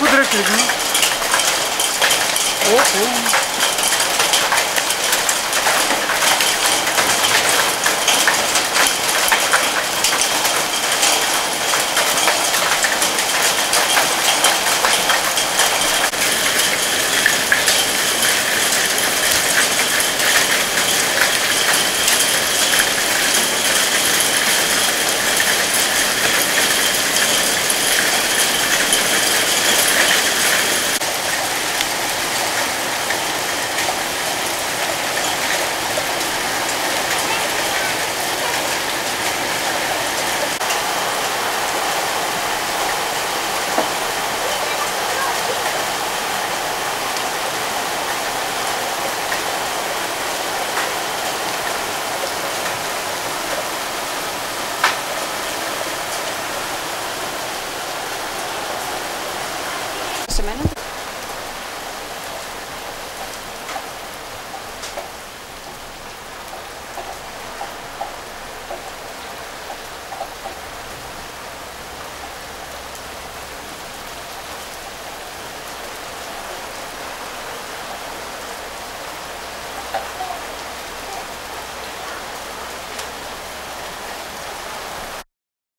выдрать, ну. О, о. semanas